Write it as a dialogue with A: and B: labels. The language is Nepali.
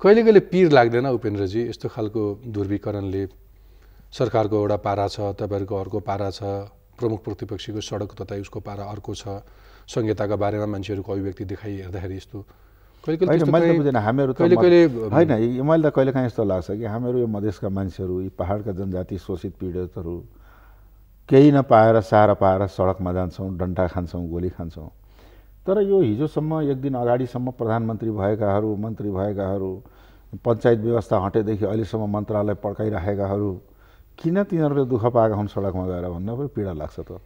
A: कहिले कहिले पिर लाग्दैन उपेन्द्रजी। यस्तो खालको ध्रुवीकरणले सरकारको एउटा पारा छ तपाईँहरूको अर्को पारा छ प्रमुख प्रतिपक्षीको सडक तथा उसको पारा अर्को छ संहिताका बारेमा मान्छेहरूको अभिव्यक्ति देखाइ हेर्दाखेरि यस्तो।
B: त हामीहरू कहिले कहिले होइन मैले त कहिले काहीँ यस्तो लाग्छ कि हामीहरू यो मधेसका मान्छेहरू यी पाहाडका जनजाति शोषित पीडितहरू केही नपाएर सारा पाएर सडकमा जान्छौँ डन्टा खान्छौँ गोली खान्छौँ। तर यो हिजोसम्म एक दिन अगाडिसम्म प्रधानमन्त्री भएकाहरू मन्त्री भएकाहरू पञ्चायत व्यवस्था हटेदेखि अहिलेसम्म मन्त्रालय पड्काइराखेकाहरू किन तिनीहरूले दुःख पाएका हुन् सडकमा गएर भन्दा पनि पीडा लाग्छ त।